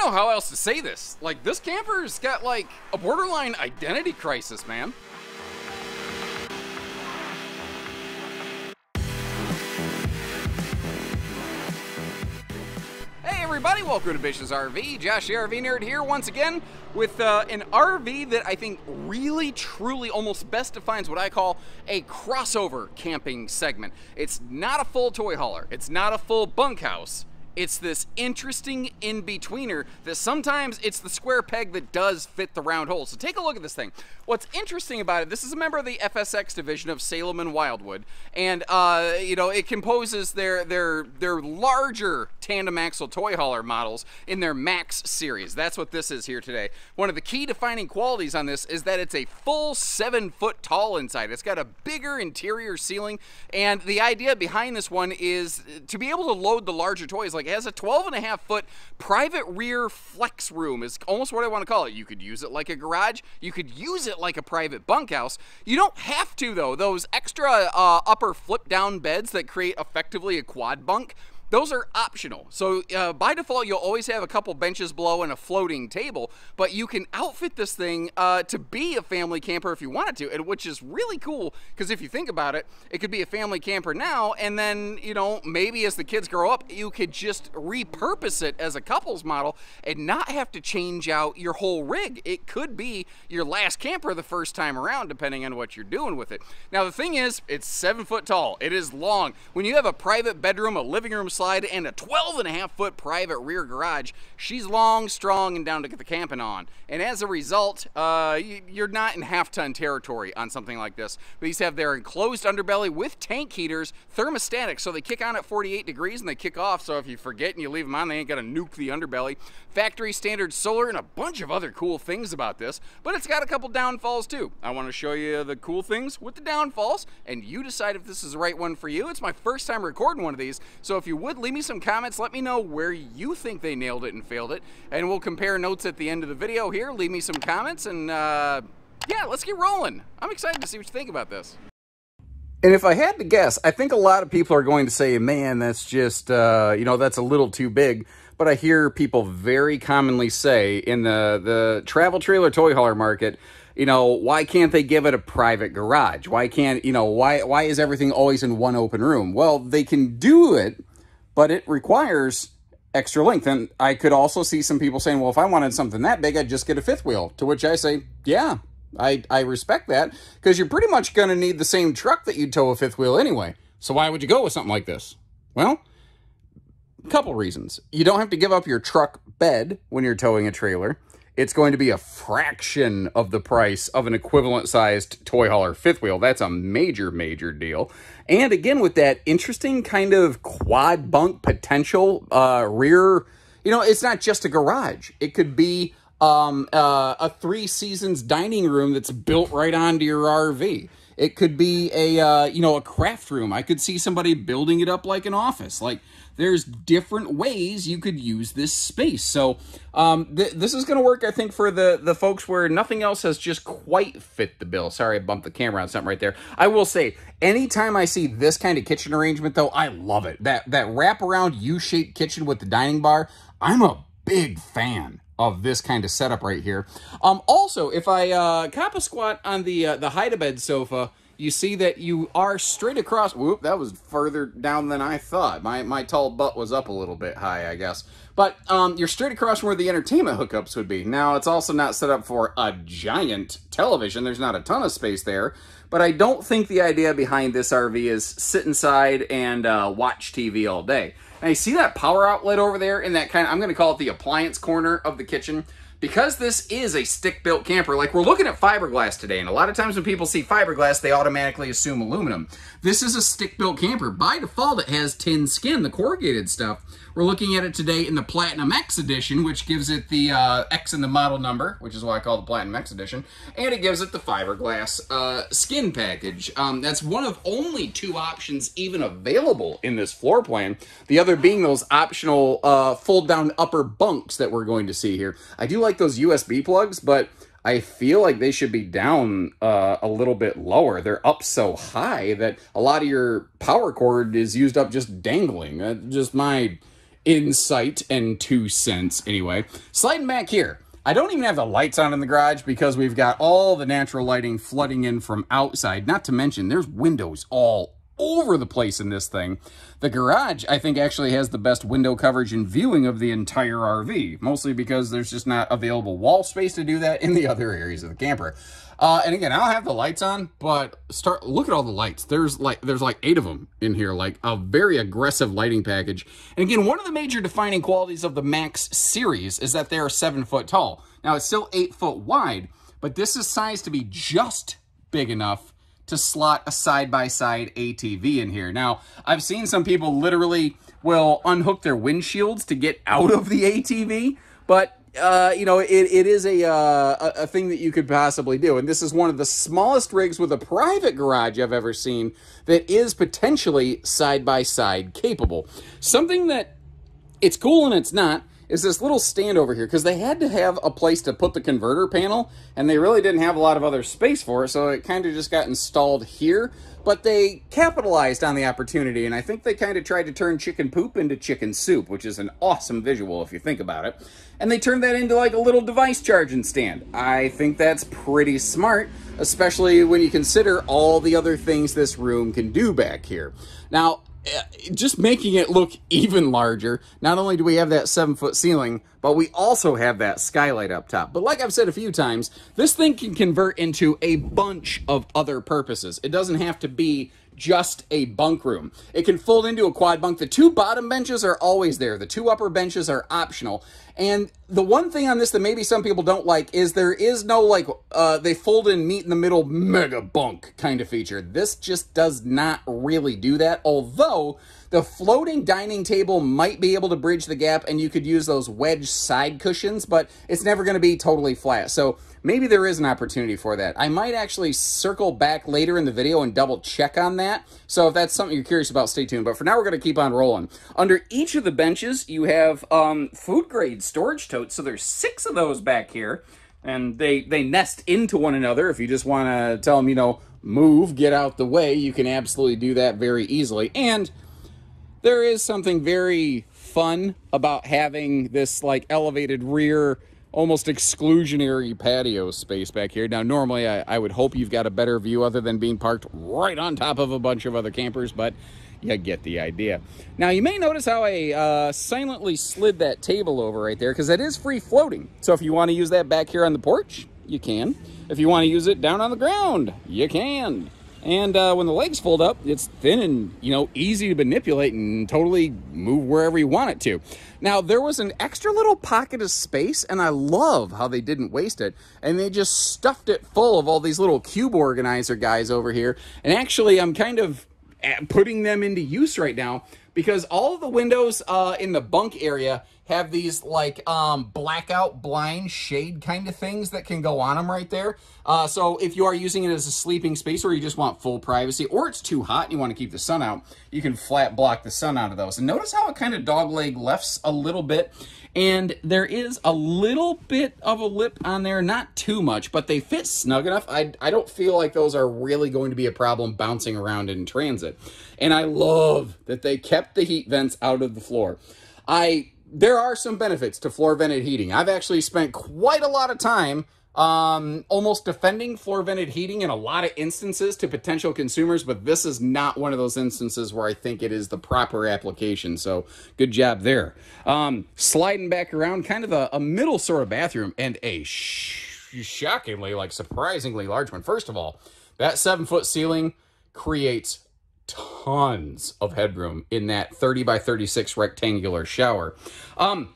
know how else to say this. Like, this camper's got, like, a borderline identity crisis, man. Hey everybody, welcome to Bish's RV. Josh the RV Nerd here once again with uh, an RV that I think really, truly, almost best defines what I call a crossover camping segment. It's not a full toy hauler. It's not a full bunkhouse. It's this interesting in-betweener that sometimes it's the square peg that does fit the round hole. So take a look at this thing. What's interesting about it, this is a member of the FSX division of Salem and Wildwood, and uh, you know it composes their their their larger tandem axle toy hauler models in their Max series. That's what this is here today. One of the key defining qualities on this is that it's a full seven foot tall inside. It's got a bigger interior ceiling, and the idea behind this one is to be able to load the larger toys like it has a 12 and a half foot private rear flex room is almost what I want to call it. You could use it like a garage. You could use it like a private bunkhouse. You don't have to though. Those extra uh, upper flip down beds that create effectively a quad bunk those are optional. So uh, by default, you'll always have a couple benches below and a floating table, but you can outfit this thing uh, to be a family camper if you wanted to, and which is really cool because if you think about it, it could be a family camper now, and then, you know, maybe as the kids grow up, you could just repurpose it as a couples model and not have to change out your whole rig. It could be your last camper the first time around, depending on what you're doing with it. Now, the thing is, it's seven foot tall. It is long. When you have a private bedroom, a living room, slide and a 12 and a half foot private rear garage. She's long, strong, and down to get the camping on. And as a result, uh, you're not in half ton territory on something like this. These have their enclosed underbelly with tank heaters, thermostatic, so they kick on at 48 degrees and they kick off. So if you forget and you leave them on, they ain't gonna nuke the underbelly. Factory standard solar and a bunch of other cool things about this, but it's got a couple downfalls too. I wanna show you the cool things with the downfalls, and you decide if this is the right one for you. It's my first time recording one of these, so if you would leave me some comments. Let me know where you think they nailed it and failed it. And we'll compare notes at the end of the video here. Leave me some comments and uh, yeah, let's get rolling. I'm excited to see what you think about this. And if I had to guess, I think a lot of people are going to say, man, that's just, uh, you know, that's a little too big. But I hear people very commonly say in the, the travel trailer toy hauler market, you know, why can't they give it a private garage? Why can't, you know, why, why is everything always in one open room? Well, they can do it but it requires extra length. And I could also see some people saying, well, if I wanted something that big, I'd just get a fifth wheel. To which I say, yeah, I, I respect that because you're pretty much going to need the same truck that you'd tow a fifth wheel anyway. So why would you go with something like this? Well, a couple reasons. You don't have to give up your truck bed when you're towing a trailer it's going to be a fraction of the price of an equivalent sized toy hauler fifth wheel. That's a major, major deal. And again, with that interesting kind of quad bunk potential uh, rear, you know, it's not just a garage. It could be um, uh, a three seasons dining room that's built right onto your RV. It could be a, uh, you know, a craft room. I could see somebody building it up like an office. Like, there's different ways you could use this space. So um, th this is going to work, I think, for the, the folks where nothing else has just quite fit the bill. Sorry, I bumped the camera on something right there. I will say, anytime I see this kind of kitchen arrangement, though, I love it. That, that wraparound U-shaped kitchen with the dining bar, I'm a big fan of this kind of setup right here. Um, also, if I uh, a squat on the uh, the hide-a-bed sofa, you see that you are straight across. Whoop, that was further down than I thought. My, my tall butt was up a little bit high, I guess. But um, you're straight across where the entertainment hookups would be. Now, it's also not set up for a giant television. There's not a ton of space there. But I don't think the idea behind this RV is sit inside and uh, watch TV all day. Now, you see that power outlet over there in that kind of, I'm going to call it the appliance corner of the kitchen? because this is a stick-built camper, like we're looking at fiberglass today, and a lot of times when people see fiberglass, they automatically assume aluminum. This is a stick-built camper. By default, it has tin skin, the corrugated stuff. We're looking at it today in the Platinum X edition, which gives it the uh, X in the model number, which is why I call the Platinum X edition, and it gives it the fiberglass uh, skin package. Um, that's one of only two options even available in this floor plan. The other being those optional uh, fold-down upper bunks that we're going to see here. I do like those USB plugs, but I feel like they should be down uh, a little bit lower. They're up so high that a lot of your power cord is used up just dangling. Uh, just my insight and two cents anyway. Sliding back here. I don't even have the lights on in the garage because we've got all the natural lighting flooding in from outside. Not to mention, there's windows all over the place in this thing. The garage, I think, actually has the best window coverage and viewing of the entire RV, mostly because there's just not available wall space to do that in the other areas of the camper. Uh, and again, I don't have the lights on, but start look at all the lights. There's like there's like eight of them in here, like a very aggressive lighting package. And again, one of the major defining qualities of the Max series is that they are seven foot tall. Now it's still eight foot wide, but this is sized to be just big enough to slot a side-by-side -side ATV in here. Now, I've seen some people literally will unhook their windshields to get out of the ATV, but uh, you know, it, it is a, uh, a thing that you could possibly do. And this is one of the smallest rigs with a private garage I've ever seen that is potentially side-by-side -side capable. Something that it's cool and it's not is this little stand over here because they had to have a place to put the converter panel and they really didn't have a lot of other space for it so it kind of just got installed here but they capitalized on the opportunity and I think they kind of tried to turn chicken poop into chicken soup which is an awesome visual if you think about it and they turned that into like a little device charging stand. I think that's pretty smart especially when you consider all the other things this room can do back here. Now, Uh, just making it look even larger. Not only do we have that seven foot ceiling, but we also have that skylight up top. But like I've said a few times, this thing can convert into a bunch of other purposes. It doesn't have to be just a bunk room. It can fold into a quad bunk. The two bottom benches are always there. The two upper benches are optional. And the one thing on this that maybe some people don't like is there is no like, uh, they fold in meet in the middle mega bunk kind of feature. This just does not really do that. Although the floating dining table might be able to bridge the gap and you could use those wedge side cushions, but it's never going to be totally flat. So maybe there is an opportunity for that. I might actually circle back later in the video and double check on that. So if that's something you're curious about, stay tuned. But for now, we're going to keep on rolling. Under each of the benches, you have um, food grade storage totes. So there's six of those back here. And they, they nest into one another. If you just want to tell them, you know, move, get out the way, you can absolutely do that very easily. And there is something very fun about having this like elevated rear almost exclusionary patio space back here. Now, normally I, I, would hope you've got a better view other than being parked right on top of a bunch of other campers, but you get the idea. Now, you may notice how I uh, silently slid that table over right there because that is free floating. So if you want to use that back here on the porch, you can. If you want to use it down on the ground, you can. And uh, when the legs fold up, it's thin and, you know, easy to manipulate and totally move wherever you want it to. Now, there was an extra little pocket of space, and I love how they didn't waste it. And they just stuffed it full of all these little cube organizer guys over here. And actually, I'm kind of eh, putting them into use right now because all of the windows uh, in the bunk area have these like um, blackout blind shade kind of things that can go on them right there. Uh, so if you are using it as a sleeping space or you just want full privacy or it's too hot and you want to keep the sun out, you can flat block the sun out of those. And notice how it kind of dog leg lefts a little bit. And there is a little bit of a lip on there, not too much, but they fit snug enough. I, I don't feel like those are really going to be a problem bouncing around in transit. And I love that they kept the heat vents out of the floor. I there are some benefits to floor vented heating. I've actually spent quite a lot of time um, almost defending floor vented heating in a lot of instances to potential consumers, but this is not one of those instances where I think it is the proper application. So good job there. Um, sliding back around, kind of a, a middle sort of bathroom and a sh shockingly, like surprisingly large one. First of all, that seven foot ceiling creates tons of headroom in that 30 by 36 rectangular shower. Um,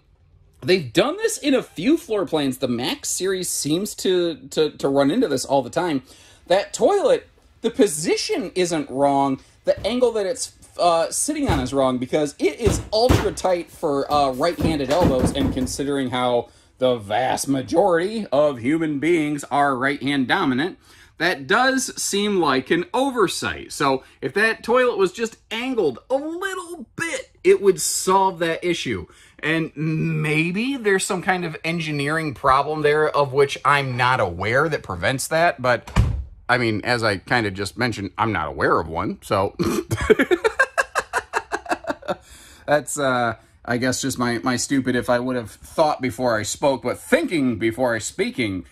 they've done this in a few floor plans. The Max series seems to, to, to run into this all the time. That toilet, the position isn't wrong. The angle that it's uh, sitting on is wrong because it is ultra tight for uh, right-handed elbows and considering how the vast majority of human beings are right-hand dominant, that does seem like an oversight. So if that toilet was just angled a little bit, it would solve that issue. And maybe there's some kind of engineering problem there of which I'm not aware that prevents that. But I mean, as I kind of just mentioned, I'm not aware of one. So that's, uh, I guess just my, my stupid if I would have thought before I spoke, but thinking before I speaking,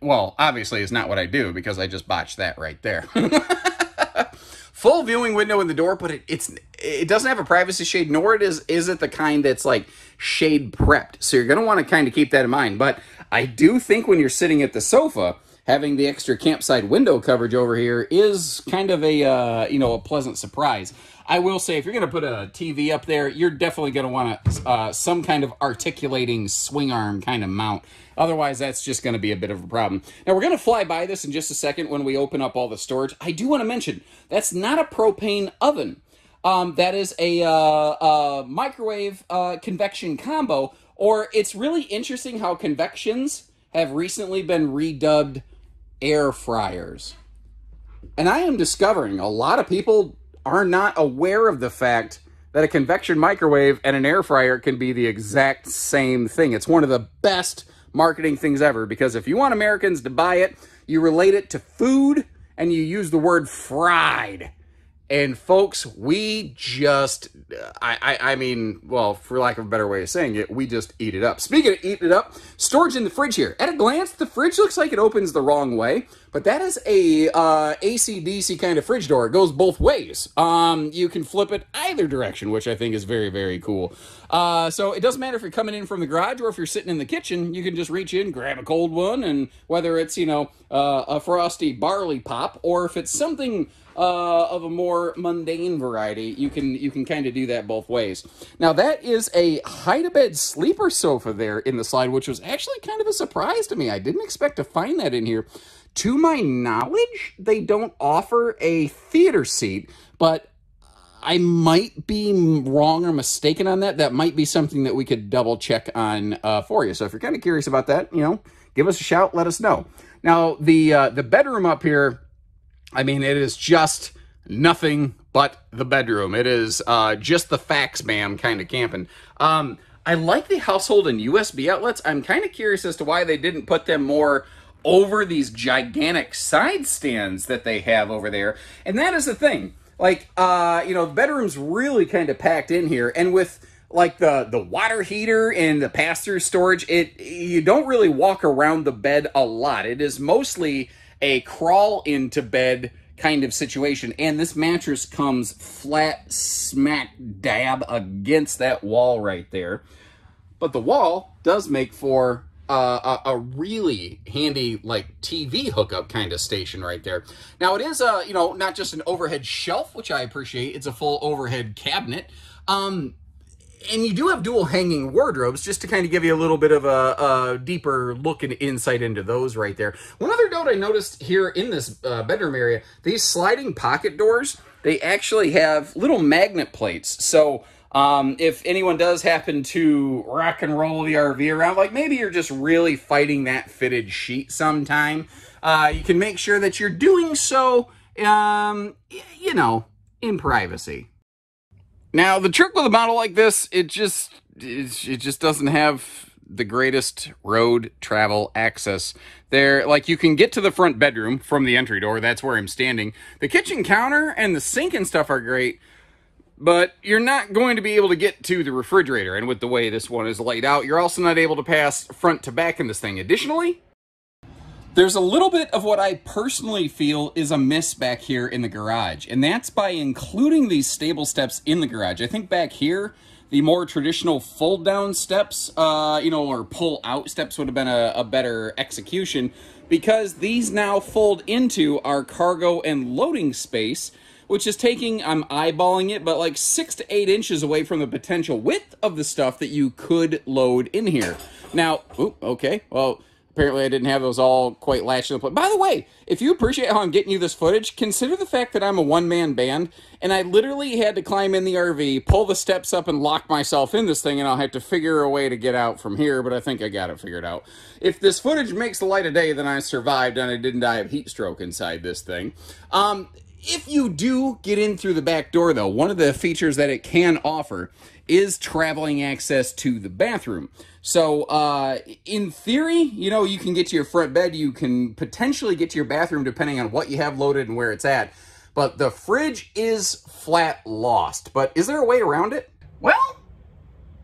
well, obviously it's not what I do because I just botched that right there. Full viewing window in the door, but it, it's it doesn't have a privacy shade, nor it is is it the kind that's like shade prepped. So you're gonna want to kind of keep that in mind. But I do think when you're sitting at the sofa, having the extra campsite window coverage over here is kind of a uh, you know a pleasant surprise. I will say, if you're going to put a TV up there, you're definitely going to want uh, some kind of articulating swing arm kind of mount. Otherwise, that's just going to be a bit of a problem. Now, we're going to fly by this in just a second when we open up all the storage. I do want to mention, that's not a propane oven. Um, that is a, uh, uh, microwave uh, convection combo, or it's really interesting how convections have recently been redubbed air fryers. And I am discovering a lot of people are not aware of the fact that a convection microwave and an air fryer can be the exact same thing. It's one of the best marketing things ever because if you want Americans to buy it, you relate it to food and you use the word fried. And folks, we just, I, I, I, mean, well, for lack of a better way of saying it, we just eat it up. Speaking of eating it up, storage in the fridge here. At a glance, the fridge looks like it opens the wrong way, but that is a uh, AC-DC kind of fridge door. It goes both ways. Um, you can flip it either direction, which I think is very, very cool. Uh, so it doesn't matter if you're coming in from the garage or if you're sitting in the kitchen, you can just reach in, grab a cold one, and whether it's, you know, uh, a frosty barley pop, or if it's something uh, of a more mundane variety, you can you can kind of do that both ways. Now that is a hide-a-bed sleeper sofa there in the slide, which was actually kind of a surprise to me. I didn't expect to find that in here. To my knowledge, they don't offer a theater seat, but I might be wrong or mistaken on that. That might be something that we could double check on uh, for you. So if you're kind of curious about that, you know, give us a shout. Let us know. Now the uh, the bedroom up here I mean, it is just nothing but the bedroom. It is uh, just the facts, ma'am, kind of camping. Um, I like the household and USB outlets. I'm kind of curious as to why they didn't put them more over these gigantic side stands that they have over there. And that is the thing. Like, uh, you know, the bedroom's really kind of packed in here. And with like the the water heater and the pass-through storage, it you don't really walk around the bed a lot. It is mostly a crawl into bed kind of situation. And this mattress comes flat smack dab against that wall right there. But the wall does make for uh, a, a, really handy like TV hookup kind of station right there. Now it is a, you know, not just an overhead shelf, which I appreciate. It's a full overhead cabinet. Um, and you do have dual hanging wardrobes just to kind of give you a little bit of a, a, deeper look and insight into those right there. One other note I noticed here in this uh, bedroom area, these sliding pocket doors, they actually have little magnet plates. So um, if anyone does happen to rock and roll the RV around, like maybe you're just really fighting that fitted sheet sometime, uh, you can make sure that you're doing so, um, you know, in privacy. Now, the trick with a model like this, it just it, just doesn't have the greatest road travel access. There, like you can get to the front bedroom from the entry door. That's where I'm standing. The kitchen counter and the sink and stuff are great, but you're not going to be able to get to the refrigerator. And with the way this one is laid out, you're also not able to pass front to back in this thing. Additionally, there's a little bit of what I personally feel is a miss back here in the garage, and that's by including these stable steps in the garage. I think back here, the more traditional fold-down steps, uh, you know, or pull-out steps would have been a, a better execution, because these now fold into our cargo and loading space, which is taking, I'm eyeballing it, but like six to eight inches away from the potential width of the stuff that you could load in here. Now, ooh, okay, well, apparently I didn't have those all quite latched into place. By the way, if you appreciate how I'm getting you this footage, consider the fact that I'm a one-man band, and I literally had to climb in the RV, pull the steps up, and lock myself in this thing, and I'll have to figure a way to get out from here, but I think I got it figured out. If this footage makes the light of day, then I survived, and I didn't die of heat stroke inside this thing. Um, if you do get in through the back door, though, one of the features that it can offer is traveling access to the bathroom. So, uh, in theory, you know, you can get to your front bed, you can potentially get to your bathroom depending on what you have loaded and where it's at. But the fridge is flat lost. But is there a way around it? Well,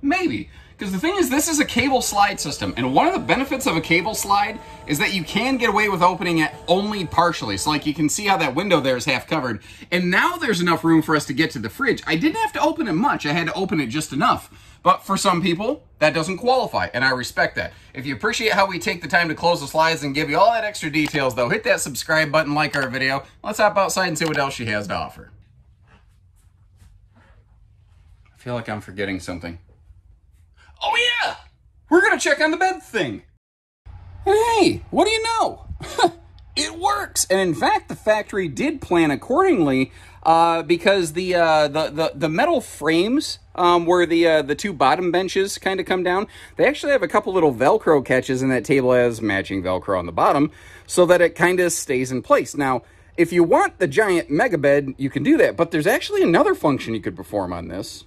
Maybe. Because the thing is, this is a cable slide system, and one of the benefits of a cable slide is that you can get away with opening it only partially. So like you can see how that window there is half covered, and now there's enough room for us to get to the fridge. I didn't have to open it much, I had to open it just enough. But for some people, that doesn't qualify, and I respect that. If you appreciate how we take the time to close the slides and give you all that extra details, though, hit that subscribe button, like our video. Let's hop outside and see what else she has to offer. I feel like I'm forgetting something. Oh yeah! We're gonna check on the bed thing. Hey, what do you know? it works! And in fact, the factory did plan accordingly uh, because the, uh, the, the, the metal frames um, where the, uh, the two bottom benches kind of come down, they actually have a couple little Velcro catches and that table has matching Velcro on the bottom so that it kind of stays in place. Now, if you want the giant mega bed, you can do that, but there's actually another function you could perform on this.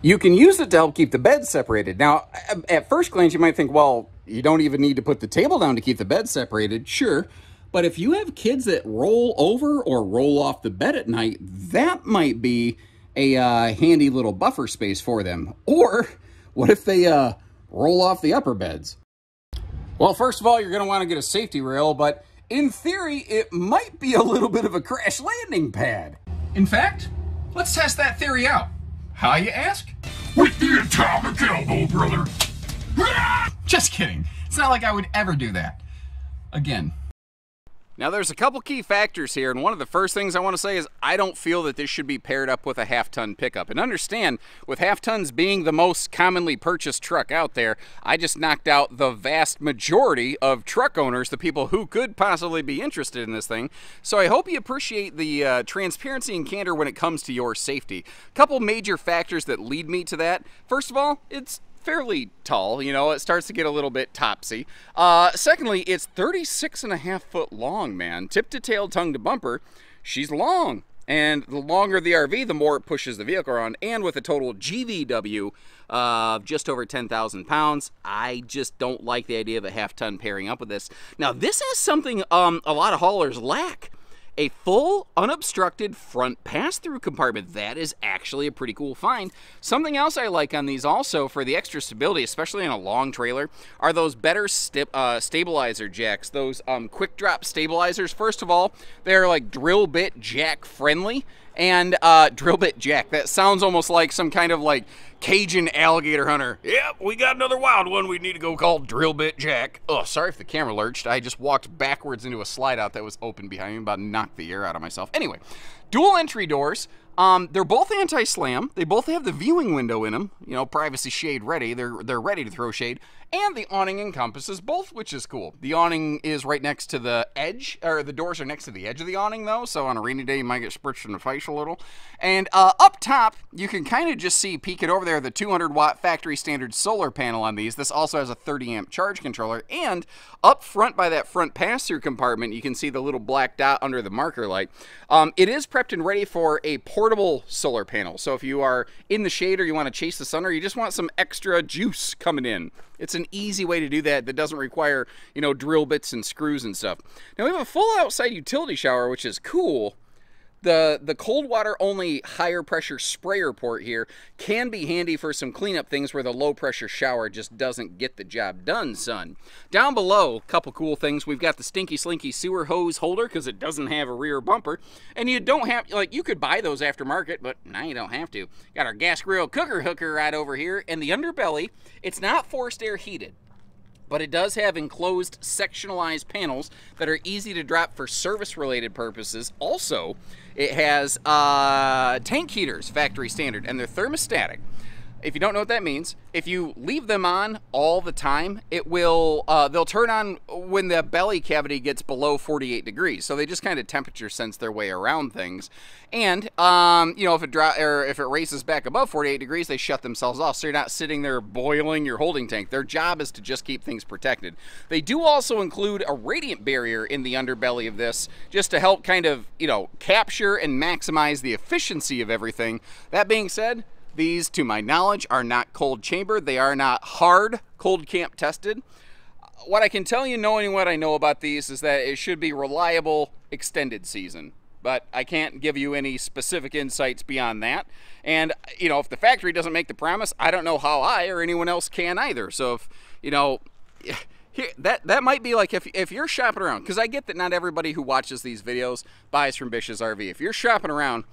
You can use it to help keep the bed separated. Now, at first glance, you might think, well, you don't even need to put the table down to keep the bed separated. Sure. But if you have kids that roll over or roll off the bed at night, that might be a uh, handy little buffer space for them. Or what if they uh, roll off the upper beds? Well, first of all, you're going to want to get a safety rail, but in theory, it might be a little bit of a crash landing pad. In fact, let's test that theory out. How, you ask? With the atomic elbow, brother. Just kidding. It's not like I would ever do that. Again. Now, there's a couple key factors here, and one of the first things I want to say is I don't feel that this should be paired up with a half ton pickup. And understand, with half tons being the most commonly purchased truck out there, I just knocked out the vast majority of truck owners, the people who could possibly be interested in this thing. So I hope you appreciate the uh, transparency and candor when it comes to your safety. A couple major factors that lead me to that. First of all, it's fairly tall, you know, it starts to get a little bit topsy. Uh, secondly, it's 36 and a half foot long, man. Tip to tail, tongue to bumper, she's long. And the longer the RV, the more it pushes the vehicle around. And with a total GVW of just over 10,000 pounds, I just don't like the idea of a half ton pairing up with this. Now, this is something um, a lot of haulers lack a full unobstructed front pass-through compartment. That is actually a pretty cool find. Something else I like on these also for the extra stability, especially in a long trailer, are those better uh, stabilizer jacks, those um, quick drop stabilizers. First of all, they're like drill bit jack friendly and uh, drill bit jack. That sounds almost like some kind of like Cajun alligator hunter. Yep, we got another wild one we need to go call drill bit jack. Oh, sorry if the camera lurched. I just walked backwards into a slide out that was open behind me, about to knock the air out of myself. Anyway, dual entry doors. Um, they're both anti-slam. They both have the viewing window in them. You know, privacy shade ready. They're they're ready to throw shade. And the awning encompasses both, which is cool. The awning is right next to the edge, or the doors are next to the edge of the awning, though. So on a rainy day, you might get spritzed in the face a little. And uh, up top, you can kind of just see peek it over there, the 200 watt factory standard solar panel on these. This also has a 30 amp charge controller. And up front by that front pass-through compartment, you can see the little black dot under the marker light. Um, it is prepped and ready for a portable solar panel. So if you are in the shade or you want to chase the sun or you just want some extra juice coming in, it's an easy way to do that that doesn't require, you know, drill bits and screws and stuff. Now we have a full outside utility shower, which is cool, the, the cold water only higher pressure sprayer port here can be handy for some cleanup things where the low pressure shower just doesn't get the job done, son. Down below, a couple cool things. We've got the Stinky Slinky sewer hose holder because it doesn't have a rear bumper. And you don't have, like, you could buy those aftermarket, but now you don't have to. Got our gas grill cooker hooker right over here. And the underbelly, it's not forced air heated but it does have enclosed sectionalized panels that are easy to drop for service related purposes. Also, it has uh, tank heaters, factory standard, and they're thermostatic. If you don't know what that means, if you leave them on all the time, it will uh, they'll turn on when the belly cavity gets below 48 degrees. So they just kind of temperature sense their way around things. And um, you know, if it dry, or if it races back above 48 degrees, they shut themselves off. So you're not sitting there boiling your holding tank. Their job is to just keep things protected. They do also include a radiant barrier in the underbelly of this, just to help kind of you know capture and maximize the efficiency of everything. That being said, these, to my knowledge, are not cold chambered. They are not hard cold camp tested. What I can tell you, knowing what I know about these, is that it should be reliable extended season. but I can't give you any specific insights beyond that. And, you know, if the factory doesn't make the promise, I don't know how I or anyone else can either. So if, you know, here, that that might be like if, if you're shopping around because I get that not everybody who watches these videos buys from Bish's RV. If you're shopping around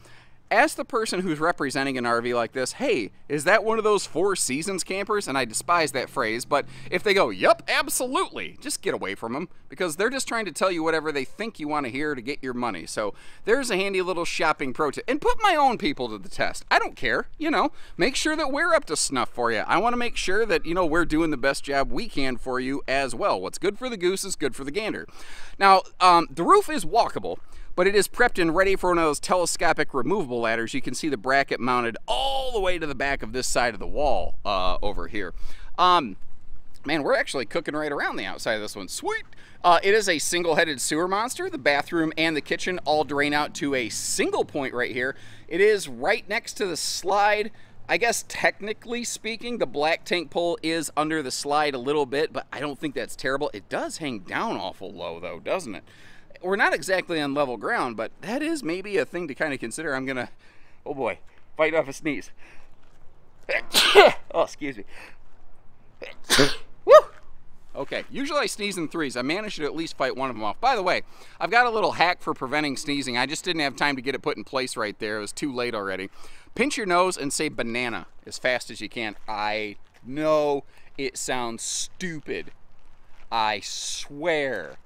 ask the person who's representing an RV like this, hey, is that one of those Four Seasons campers? And I despise that phrase, but if they go, yep, absolutely, just get away from them because they're just trying to tell you whatever they think you want to hear to get your money. So there's a handy little shopping pro tip. And put my own people to the test. I don't care, you know, make sure that we're up to snuff for you. I want to make sure that, you know, we're doing the best job we can for you as well. What's good for the goose is good for the gander. Now, um, the roof is walkable but it is prepped and ready for one of those telescopic removable ladders. You can see the bracket mounted all the way to the back of this side of the wall uh, over here. Um, man, we're actually cooking right around the outside of this one. Sweet! Uh, it is a single-headed sewer monster. The bathroom and the kitchen all drain out to a single point right here. It is right next to the slide. I guess technically speaking, the black tank pole is under the slide a little bit, but I don't think that's terrible. It does hang down awful low though, doesn't it? We're not exactly on level ground, but that is maybe a thing to kind of consider. I'm gonna, oh boy, fight off a sneeze. oh, excuse me. Woo! Okay, usually I sneeze in threes. I managed to at least fight one of them off. By the way, I've got a little hack for preventing sneezing. I just didn't have time to get it put in place right there. It was too late already. Pinch your nose and say banana as fast as you can. I know it sounds stupid. I swear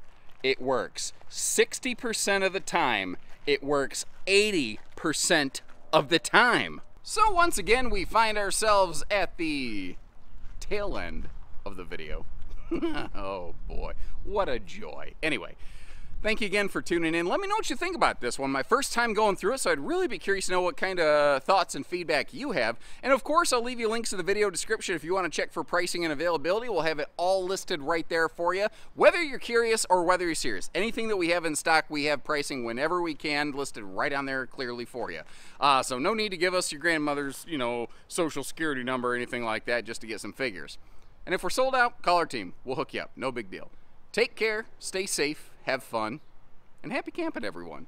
it works. 60% of the time, it works 80% of the time. So once again, we find ourselves at the tail end of the video. oh boy, what a joy. Anyway, Thank you again for tuning in. Let me know what you think about this one. My first time going through it, so I'd really be curious to know what kind of thoughts and feedback you have. And of course, I'll leave you links in the video description if you want to check for pricing and availability. We'll have it all listed right there for you, whether you're curious or whether you're serious. Anything that we have in stock, we have pricing whenever we can listed right on there clearly for you. Uh, so no need to give us your grandmother's, you know, social security number or anything like that just to get some figures. And if we're sold out, call our team. We'll hook you up. No big deal. Take care, stay safe, have fun, and happy camping, everyone.